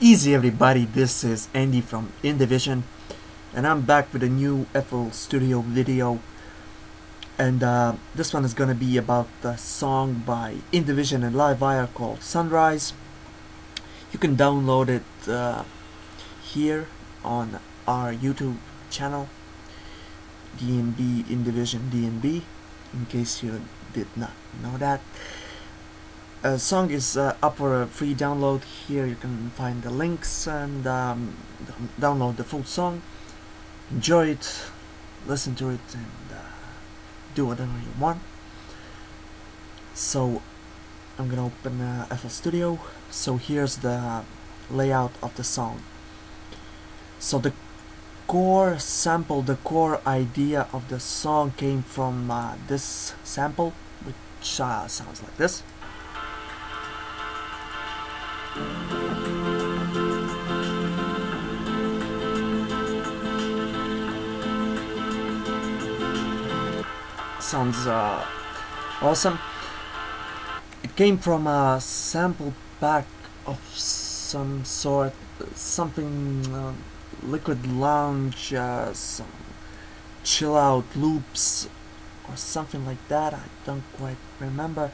Easy everybody, this is Andy from Indivision and I'm back with a new FL Studio video and uh, this one is gonna be about the song by Indivision and Livewire called Sunrise. You can download it uh, here on our YouTube channel DNB Indivision DNB in case you did not know that. A song is uh, up for a free download. Here you can find the links and um, download the full song. Enjoy it listen to it and uh, do whatever you want. So I'm gonna open uh, FL Studio. So here's the layout of the song. So the core sample the core idea of the song came from uh, this sample which uh, sounds like this Sounds uh, awesome. It came from a sample pack of some sort, something uh, liquid lounge, uh, some chill out loops or something like that. I don't quite remember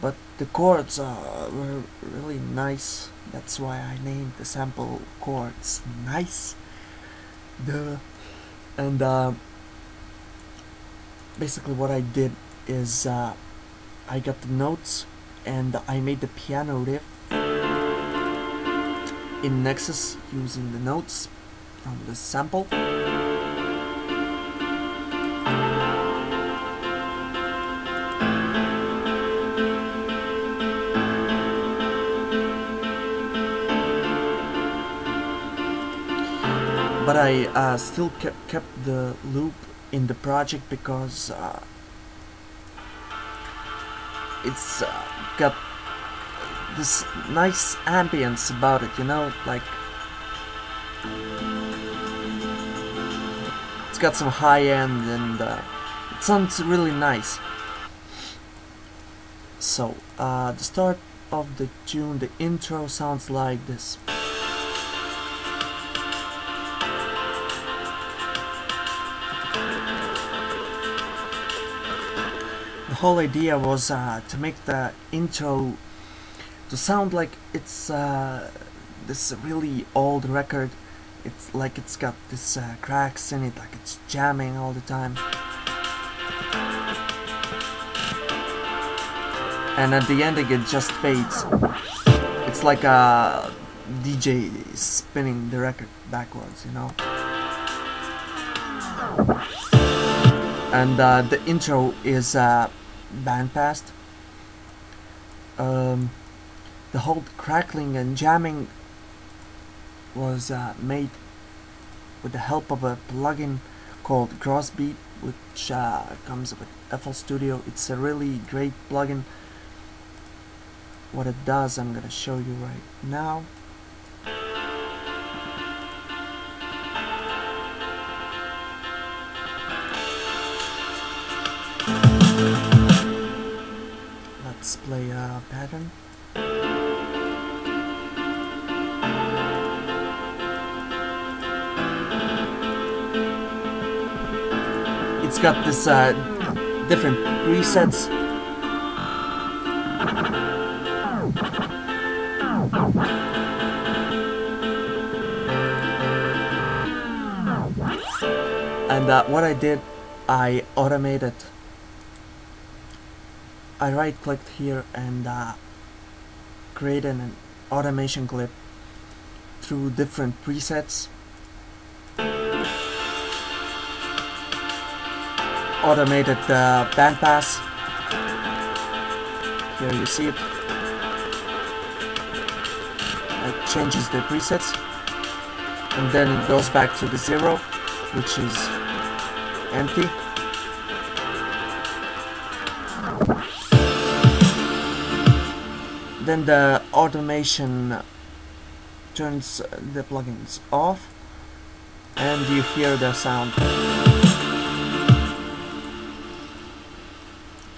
but the chords uh, were really nice that's why I named the sample chords nice the and uh, basically what I did is uh, I got the notes and I made the piano riff in Nexus using the notes from the sample. But I uh, still kept kept the loop in the project because uh, it's uh, got this nice ambience about it, you know, like it's got some high end and uh, it sounds really nice. So uh, the start of the tune, the intro sounds like this. Whole idea was uh, to make the intro to sound like it's uh, this really old record. It's like it's got this uh, cracks in it like it's jamming all the time. And at the ending it just fades. It's like a DJ spinning the record backwards you know? And uh, the intro is uh, bandpassed. Um, the whole crackling and jamming was uh, made with the help of a plugin called Gross Beat which uh, comes with FL Studio. It's a really great plugin. What it does I'm gonna show you right now. Display uh, pattern. It's got this uh, different presets. And uh, what I did, I automated I right clicked here and uh, created an automation clip through different presets. Automated the uh, bandpass. Here you see it. It changes the presets. And then it goes back to the zero which is empty then the automation turns the plugins off and you hear the sound.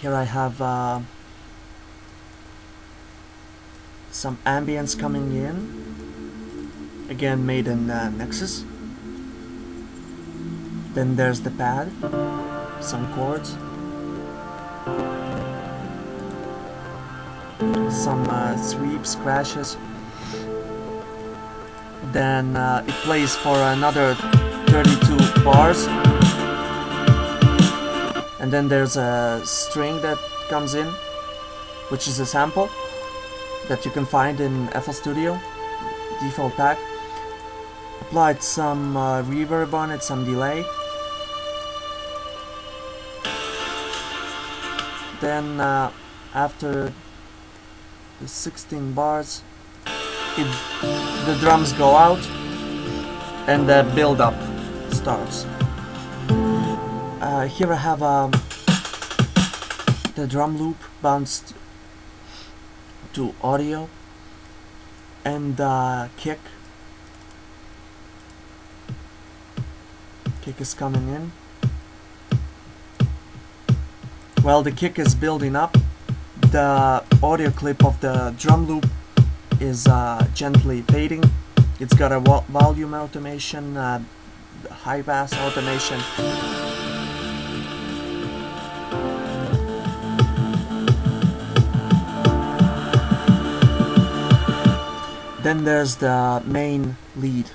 Here I have uh, some ambience coming in. Again made in uh, Nexus. Then there's the pad, some chords, some uh, sweeps, crashes. Then uh, it plays for another 32 bars. And then there's a string that comes in, which is a sample that you can find in FL Studio, default pack. Applied some uh, reverb on it, some delay. Then uh, after the 16 bars, it, the drums go out and the build up starts. Uh, here I have um, the drum loop bounced to audio and uh, kick. Kick is coming in. While the kick is building up, the audio clip of the drum loop is uh, gently fading. It's got a volume automation, uh, high pass automation. Then there's the main lead.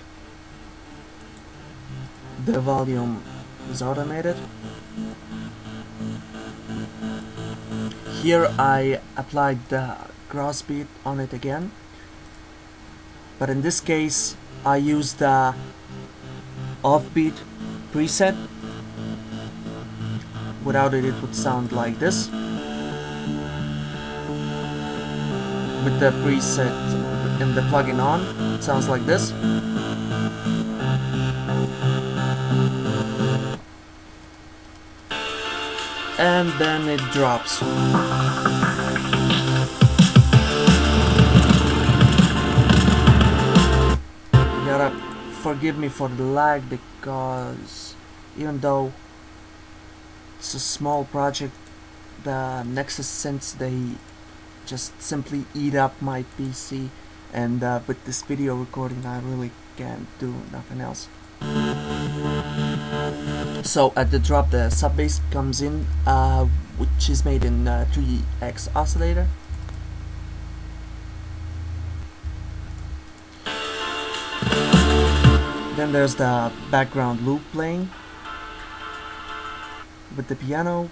The volume is automated. Here I applied the beat on it again. But in this case I used the offbeat preset. Without it it would sound like this. With the preset and the plugin on, it sounds like this. And then it drops. You gotta forgive me for the lag because even though it's a small project, the Nexus synths they just simply eat up my PC and uh, with this video recording I really can't do nothing else so at the drop the sub bass comes in uh, which is made in uh, 3x oscillator. Then there's the background loop playing with the piano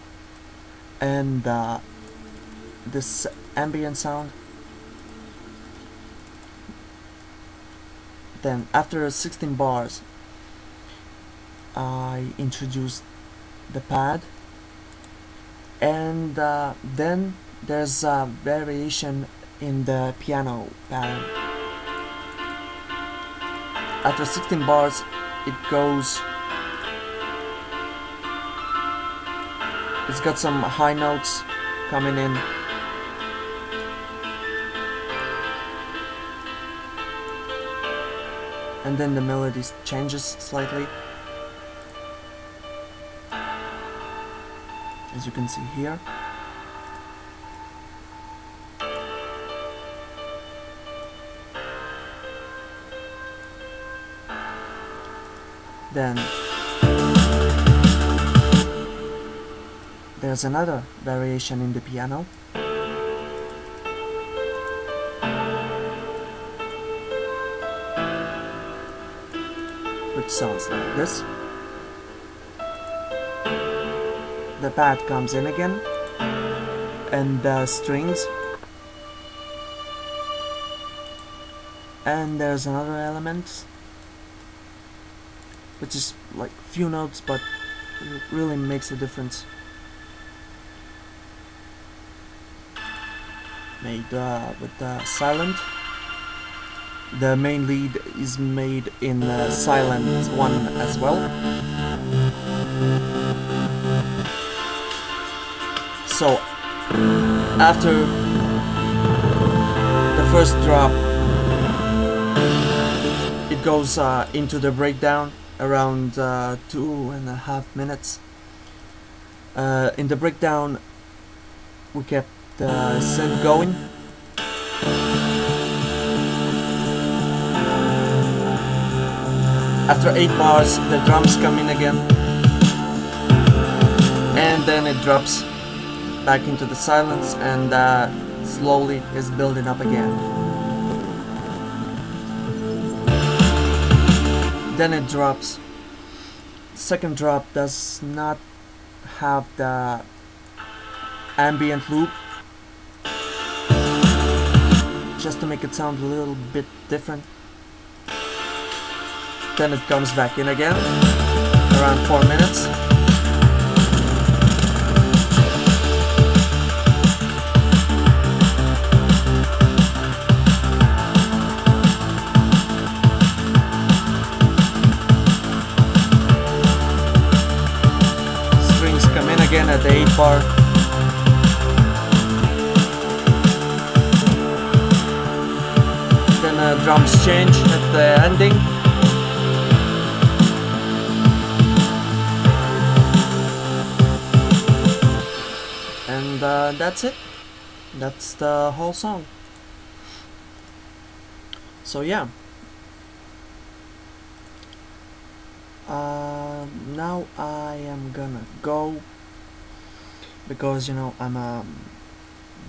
and uh, this ambient sound. Then after 16 bars I introduced the pad. And uh, then there's a variation in the piano pattern after 16 bars it goes it's got some high notes coming in. And then the melody changes slightly as you can see here then there's another variation in the piano which sounds like this. The pad comes in again and the strings. And there's another element which is like few notes but really makes a difference. Made uh, with the Sylenth. The main lead is made in uh, Sylenth1 as well. So after the first drop it goes uh, into the breakdown around uh, two and a half minutes. Uh, in the breakdown we kept the synth going. After 8 bars the drums come in again. And then it drops back into the silence and uh, slowly is building up again. Then it drops. Second drop does not have the ambient loop. Just to make it sound a little bit different. Then it comes back in again. Around 4 minutes again at the 8 bar then uh, drums change at the ending. And uh, that's it. That's the whole song. So yeah. Uh, now I am gonna go because you know I'm a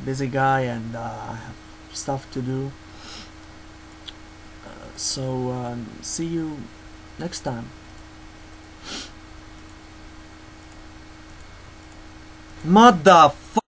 busy guy and uh, I have stuff to do. Uh, so um, see you next time. Motherfucker